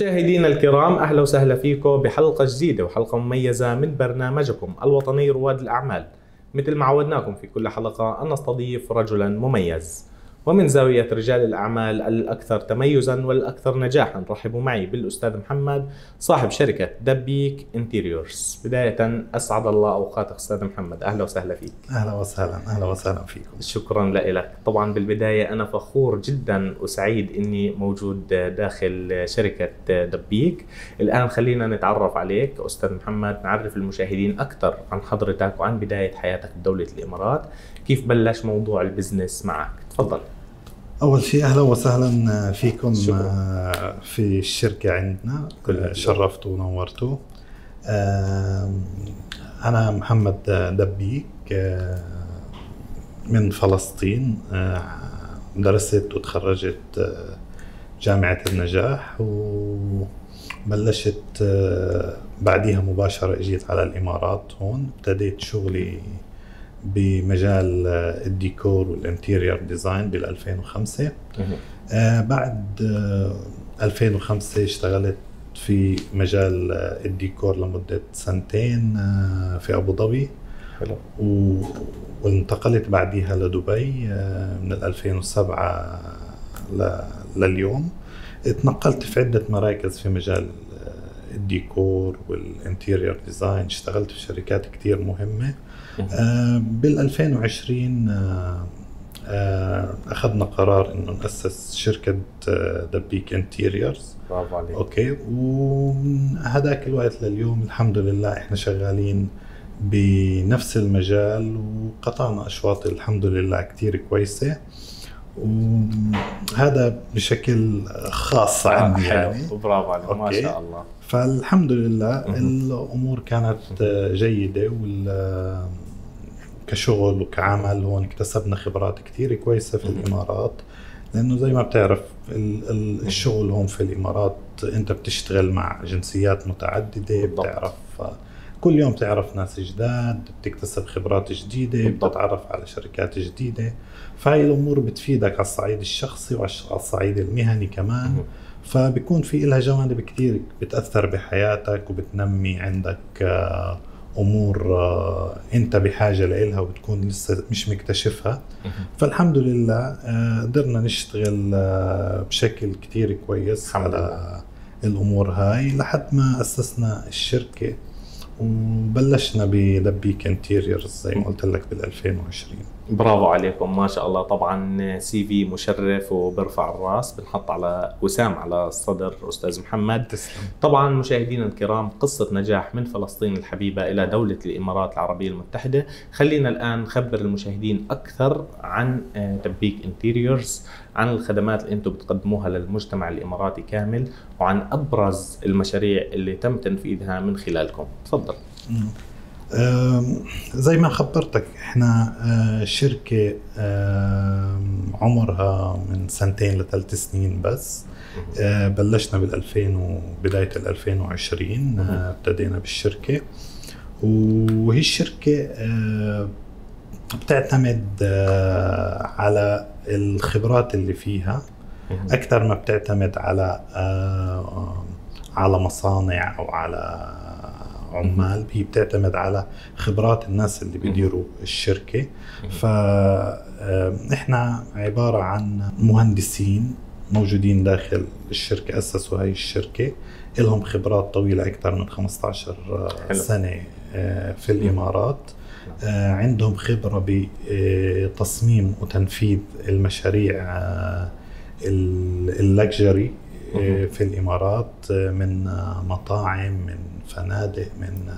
مشاهدينا الكرام أهلا وسهلا فيكم بحلقة جديدة وحلقة مميزة من برنامجكم الوطني رواد الأعمال. مثل ما عودناكم في كل حلقة أن نستضيف رجلا مميز. ومن زاوية رجال الأعمال الأكثر تميزا والأكثر نجاحا رحبوا معي بالأستاذ محمد صاحب شركة دبيك انتيريورز. بداية أسعد الله أوقاتك أستاذ محمد. أهلا وسهلا فيك. أهلا وسهلا أهلا وسهلا فيكم. شكرا لك. طبعا بالبداية أنا فخور جدا وسعيد أني موجود داخل شركة دبيك. الآن خلينا نتعرف عليك أستاذ محمد. نعرف المشاهدين أكثر عن حضرتك وعن بداية حياتك بدولة الإمارات. كيف بلش موضوع البزنس معك؟ تفضل. أول شيء أهلا وسهلا فيكم شكراً. آه، في الشركة عندنا. آه، شرفتوا ونورتوا آم، أنا محمد دبيك آه، من فلسطين. آه، درست وتخرجت آه، جامعة النجاح وبلشت آه، بعديها مباشرة إجيت على الإمارات. هون ابتديت شغلي بمجال آه، الديكور وال interior design بال 2005 آه، بعد آه، 2005 اشتغلت في مجال آه، الديكور لمدة سنتين آه، في أبو ظبي. حلو. و... وانتقلت بعديها لدبي آه، من ال 2007 ل... لليوم. اتنقلت في عدة مراكز في مجال آه، الديكور وال interior design اشتغلت في شركات كتير مهمة. آه، بال 2020 آه، آه، أخذنا قرار إنه نأسس شركة Dabeek Interiors برافو عليك. okay. ومن هذاك الوقت لليوم الحمد لله إحنا شغالين بنفس المجال وقطعنا أشواط الحمد لله كتير كويسة. وهذا بشكل خاص عندي يعني حلو برافو عليك ما. شاء الله فالحمد لله. الأمور كانت جيدة وال كشغل وكعمل هون اكتسبنا خبرات كثير كويسة في. الإمارات لأنه زي ما بتعرف ال- ال- الشغل هون في الإمارات أنت بتشتغل مع جنسيات متعددة بالضبط. بتعرف كل يوم تعرف ناس جداد بتكتسب خبرات جديدة بالضبط. بتتعرف على شركات جديدة فهي الأمور بتفيدك على الصعيد الشخصي وعلى الصعيد المهني كمان. مهم. فبيكون في لها جوانب كتير بتأثر بحياتك وبتنمي عندك آه، أمور آه، أنت بحاجة لإلها وبتكون لسه مش مكتشفها. فالحمد لله آه، قدرنا نشتغل بشكل كتير كويس على الأمور هاي لحد ما أسسنا الشركة وبلشنا ب Dabeek Interiors زي ما قلت لك بال 2020 برافو عليكم. ما شاء الله. طبعا CV مشرف وبرفع الراس. بنحط على وسام على الصدر. أستاذ محمد. تسلم. طبعا مشاهدينا الكرام قصة نجاح من فلسطين الحبيبة إلى دولة الإمارات العربية المتحدة. خلينا الآن نخبر المشاهدين أكثر عن آه، Dabeek Interiors عن الخدمات اللي أنتم بتقدموها للمجتمع الإماراتي كامل وعن أبرز المشاريع اللي تم تنفيذها من خلالكم. تفضل. زي ما خبرتك إحنا آه، شركة عمرها من سنتين لثلاث سنين بس. آه، بلشنا بال 2000 وبداية ال 2020 آه، ابتدينا بالشركة. وهي الشركة آه، بتعتمد على الخبرات اللي فيها. أكثر ما بتعتمد على على مصانع أو على عمال هي بتعتمد على خبرات الناس اللي بيديروا الشركة. فاحنا عبارة عن مهندسين موجودين داخل الشركة أسسوا هاي الشركة. لهم خبرات طويلة أكثر من 15 حلو. سنة آه، في الإمارات. آه، عندهم خبرة بتصميم وتنفيذ المشاريع آه، اللكجري. في الإمارات آه، من آه، مطاعم من فنادق من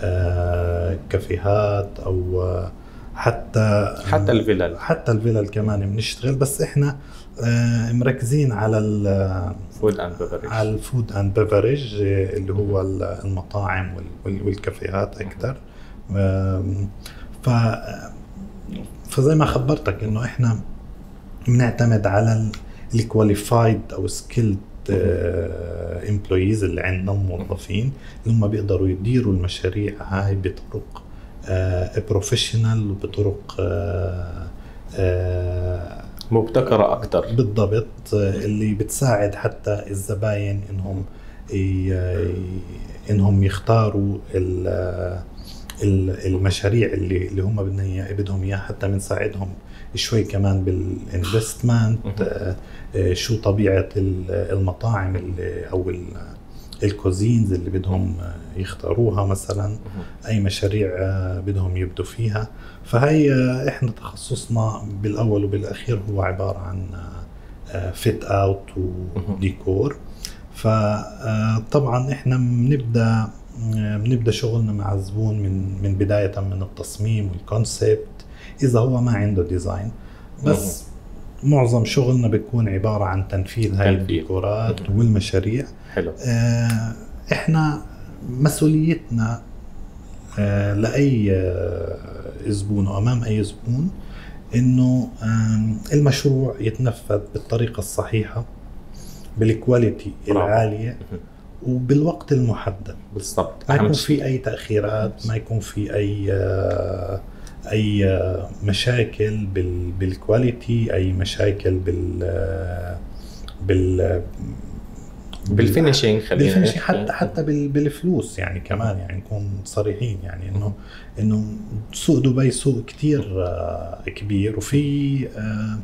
آه، كافيهات أو آه، حتى حتى الفلل. حتى الفلل كمان بنشتغل. بس إحنا آه، مركزين على ال- food and beverage على ال food and beverage اللي هو ال- المطاعم وال- وال- والكافيهات أكثر ف فزي ما خبرتك إنه إحنا بنعتمد على ال qualified أو skilled employees اللي عندنا موظفين اللي هم بيقدروا يديروا المشاريع هاي بطرق professional وبطرق آه، آه، مبتكرة أكثر بالضبط اللي بتساعد حتى الزباين إنهم ي- إنهم يختاروا ال- ال- المشاريع اللي اللي هم بدهم إياها حتى بنساعدهم. شوي كمان بال investment. آه، شو طبيعة ال- المطاعم اللي أو ال- ال cuisines اللي بدهم يختاروها مثلا. أي مشاريع آه، بدهم يبدوا فيها. فهي آه، إحنا تخصصنا بالأول وبالأخير هو عبارة عن fit out وديكور فطبعا إحنا بنبدأ بنبدأ شغلنا مع الزبون من من بداية من التصميم وال concept إذا هو ما عنده design بس معظم شغلنا بيكون عبارة عن تنفيذ هاي. الديكورات. والمشاريع حلو آه، إحنا مسؤوليتنا آه، لأي آه، زبون وامام أي زبون إنه آم، المشروع يتنفذ بالطريقة الصحيحة بال quality. العالية. وبالوقت المحدد بالضبط ما يكون. في أي تأخيرات ما يكون في أي آه، أي آه، مشاكل بال بال quality أي مشاكل بال آه، بال بال finishing خلينا. حتى حتى بال- بالفلوس يعني كمان يعني نكون صريحين يعني إنه إنه سوق دبي سوق كتير آه، كبير وفي آه، آه،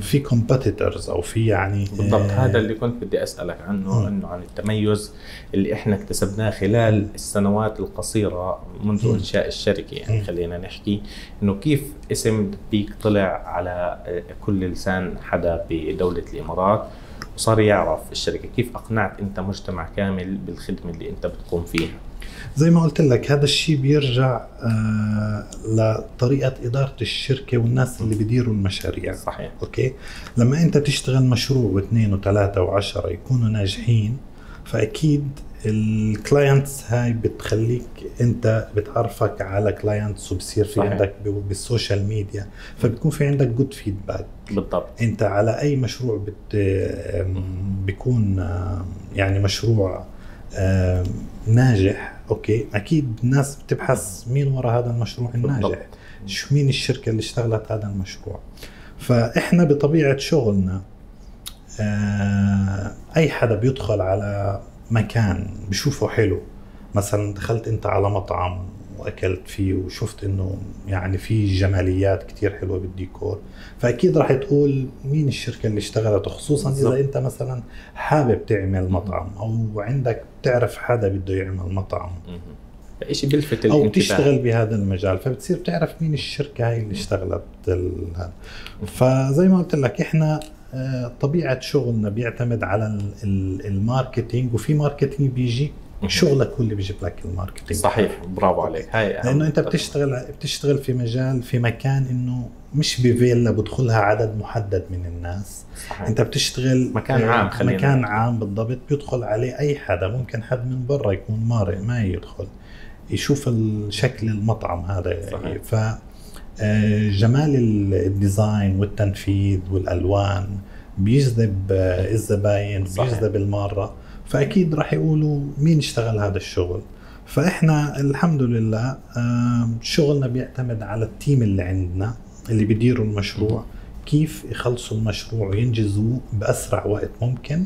في competitors أو في يعني بالضبط آه، هذا اللي كنت بدي أسألك عنه مم. إنه عن التميز اللي إحنا اكتسبناه خلال السنوات القصيرة منذ مم. إنشاء الشركة يعني مم. خلينا نحكي إنه كيف اسم Dabeek طلع على آه، كل لسان حدا بدولة الإمارات وصار يعرف الشركة كيف أقنعت أنت مجتمع كامل بالخدمة اللي أنت بتقوم فيها. زي ما قلت لك هذا الشيء بيرجع آه، لطريقة إدارة الشركة والناس اللي بيديروا المشاريع. صحيح. okay؟ لما أنت تشتغل مشروع واثنين وثلاثة وعشرة يكونوا ناجحين فأكيد ال clients هاي بتخليك انت بتعرفك على clients وبصير في صحيح. عندك بال social media. فبتكون في عندك good feedback بالضبط. انت على أي مشروع بت بيكون يعني مشروع ناجح okay؟ أكيد الناس بتبحث مين وراء هذا المشروع الناجح. بالضبط شو مين الشركة اللي اشتغلت هذا المشروع. فإحنا بطبيعة شغلنا آه، أي حدا بيدخل على مكان بشوفه حلو. مثلا دخلت أنت على مطعم وأكلت فيه وشفت إنه يعني في جماليات كتير حلوة بالديكور فأكيد راح تقول مين الشركة اللي اشتغلت؟ وخصوصا بالضبط. اذا أنت مثلا حابب تعمل مطعم أو عندك تعرف حدا بده يعمل مطعم. فإشي بيلفت أو الانتباه. بتشتغل بهذا المجال فبتصير تعرف مين الشركة هاي اللي اشتغلت هذا. فزي ما قلت لك إحنا طبيعة شغلنا بيعتمد على ال- ال- ال marketing وفي marketing بيجي. شغلك هو اللي بيجيب لك ال marketing صحيح برافو عليك هاي لأنه أنت. بتشتغل بتشتغل في مجال في مكان إنه مش بفيلا بدخلها عدد محدد من الناس صحيح. أنت بتشتغل مكان عام خلينا مكان. عام بالضبط بيدخل عليه أي حدا ممكن حد من برا يكون مارق ما يدخل يشوف شكل المطعم هذا صحيح. ف آه، جمال ال- ال design والتنفيذ والألوان بيجذب آه، الزباين. بيجذب المارة فأكيد راح يقولوا مين اشتغل هذا الشغل فإحنا الحمد لله آه، شغلنا بيعتمد على ال team اللي عندنا اللي بيديروا المشروع كيف يخلصوا المشروع وينجزوه بأسرع وقت ممكن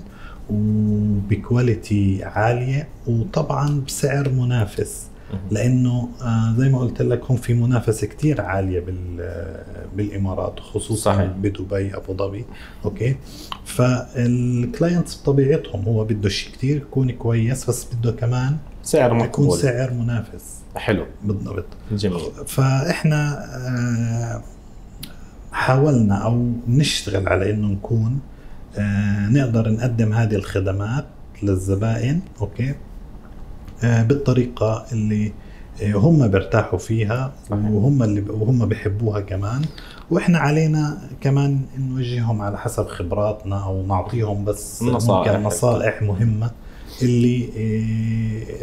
وب quality عالية وطبعا بسعر منافس. لأنه آه، زي ما قلت لك هم في منافسة كتير عالية آه، بالإمارات خصوصا صحيح. بدبي أبو ظبي أوكي؟ فال clients بطبيعتهم هو بده شيء كتير يكون كويس بس بده كمان سعر يكون مقبول. سعر منافس. حلو. بالضبط. جميل. فإحنا آه، حاولنا أو نشتغل على إنه نكون نقدر نقدم هذه الخدمات للزبائن أوكي؟ بالطريقة اللي آه، هم بيرتاحوا فيها صحيح. وهم اللي وهم بيحبوها كمان وإحنا علينا كمان نوجههم على حسب خبراتنا أو نعطيهم بس نصائح. ممكن نصائح مهمة اللي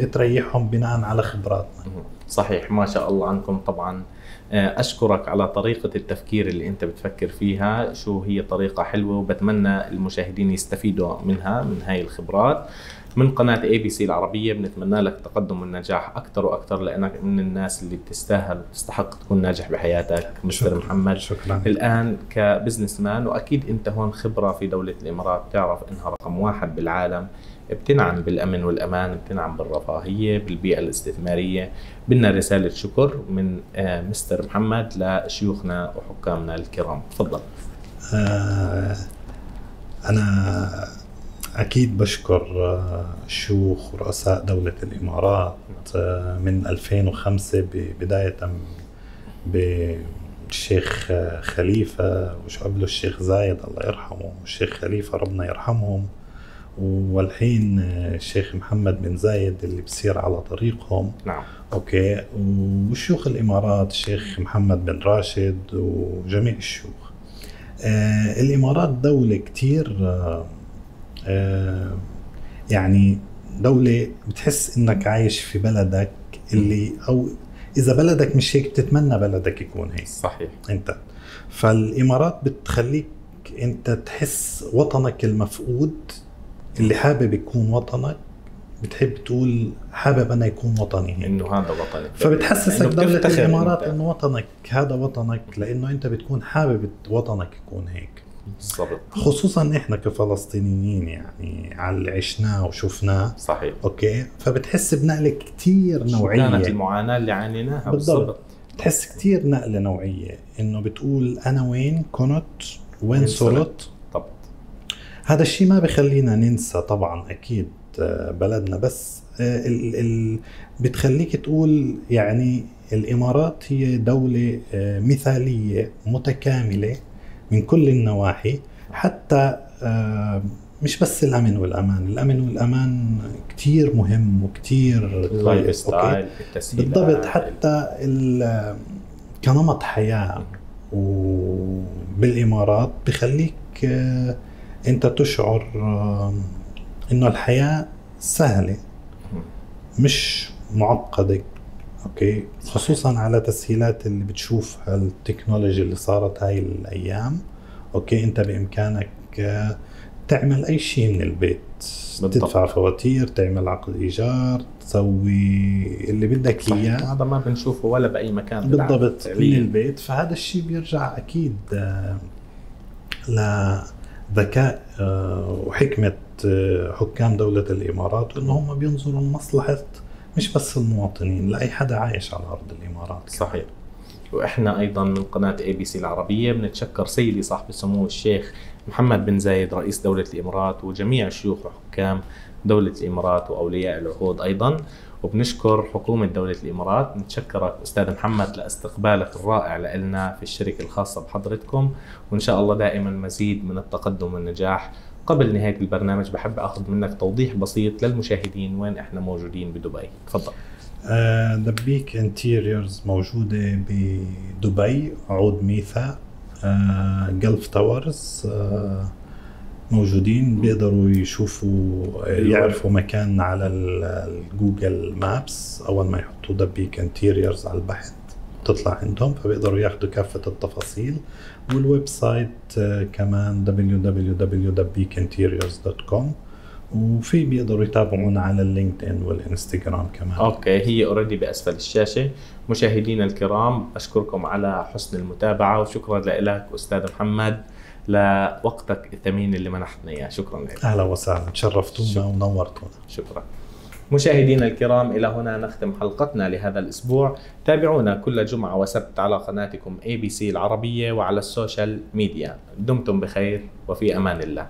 آه، تريحهم بناء على خبراتنا. صحيح ما شاء الله عنكم طبعا آه، أشكرك على طريقة التفكير اللي أنت بتفكر فيها شو هي طريقة حلوة وبتمنى المشاهدين يستفيدوا منها من هاي الخبرات من قناة ABC العربية بنتمنى لك تقدم والنجاح أكثر وأكثر لأنك من الناس اللي بتستاهل وتستحق تكون ناجح بحياتك. مستر شكراً. محمد شكرا. الآن ك business man وأكيد أنت هون خبرة في دولة الإمارات بتعرف إنها رقم واحد بالعالم بتنعم بالأمن والأمان بتنعم بالرفاهية بالبيئة الاستثمارية. بدنا رسالة شكر من آه، مستر محمد لشيوخنا وحكامنا الكرام. تفضل. آه، أنا أكيد بشكر آه، شيوخ ورؤساء دولة الإمارات آه، من 2005 ب- بداية بالشيخ آه، خليفة وش قبله الشيخ زايد الله يرحمه والشيخ خليفة ربنا يرحمهم والحين الشيخ محمد بن زايد اللي بصير على طريقهم. نعم. أوكي. وشيوخ الإمارات الشيخ محمد بن راشد وجميع الشيوخ. آه الإمارات دولة كتير آه يعني دولة بتحس إنك عايش في بلدك اللي أو إذا بلدك مش هيك بتتمنى بلدك يكون هيك. صحيح. أنت. فالإمارات بتخليك أنت تحس وطنك المفقود اللي حابب يكون وطنك بتحب تقول حابب أنا يكون وطني هيك. إنه هذا وطني. فبتحسسك دولة الإمارات. إنه وطنك هذا وطنك لأنه أنت بتكون حابب وطنك يكون هيك. بالضبط. خصوصا إحنا كفلسطينيين يعني على اللي عشناه وشفناه. صحيح. أوكي؟ فبتحس بنقلة كتير شو كانت نوعيه المعاناة اللي عانيناها بالضبط. بالضبط بتحس كتير نقلة نوعية. إنه بتقول أنا وين؟ كنت. وين وين صرت؟ طبعا. هذا الشيء ما بخلينا ننسى طبعا أكيد آه، بلدنا. بس آه، ال ال بتخليك تقول يعني الإمارات هي دولة آه، مثالية متكاملة. من كل النواحي حتى آه، مش بس الأمن والأمان، الأمن والأمان كتير مهم وكتير ال lifestyle بالضبط حتى كنمط حياة وبالامارات بخليك آه، أنت تشعر آه، إنه الحياة سهلة مش معقدة. أوكي. خصوصا على تسهيلات اللي بتشوفها التكنولوجيا اللي صارت هاي الأيام. أوكي أنت بإمكانك آه، تعمل أي شيء من البيت. بالضبط. تدفع فواتير تعمل عقد إيجار تسوي اللي بدك إياه. هذا ما بنشوفه ولا بأي مكان بالضبط من. البيت. فهذا الشيء بيرجع أكيد آه، لذكاء آه، وحكمة حكام دولة الإمارات وانه هم بينظروا لمصلحة مش بس المواطنين لاي حدا عايش على أرض الإمارات. صحيح. وإحنا أيضا من قناة ABC العربية بنتشكر سيدي صاحب السمو الشيخ محمد بن زايد رئيس دولة الإمارات وجميع شيوخ وحكام دولة الإمارات وأولياء العهود أيضا. وبنشكر حكومة دولة الإمارات. نتشكرك أستاذ محمد لاستقبالك الرائع لنا في الشركة الخاصة بحضرتكم وإن شاء الله دائما مزيد من التقدم والنجاح. قبل نهاية البرنامج بحب أخذ منك توضيح بسيط للمشاهدين وين إحنا موجودين بدبي. تفضل. Dabeek Interiors موجودة بدبي عود ميثا Gulf Towers موجودين بيقدروا يشوفوا آه، يعرفوا مكان على ال- ال Google Maps. أول ما يحطوا Dabeek Interiors على البحث تطلع عندهم فبيقدروا ياخذوا كافة التفاصيل. وال website آه، كمان www.dabeekinteriors.com وفي بيقدروا يتابعونا على ال LinkedIn وال Instagram كمان. أوكي هي already بأسفل الشاشة. مشاهدينا الكرام أشكركم على حسن المتابعة وشكرا لك أستاذ محمد. لوقتك الثمين اللي منحتنا إياه. شكرا لك. أهلا وسهلا. تشرفتونا. ونورتونا. شكرا. مشاهدينا الكرام إلى هنا نختم حلقتنا لهذا الأسبوع. تابعونا كل جمعة وسبت على قناتكم ABC العربية وعلى ال social media. دمتم بخير وفي أمان الله.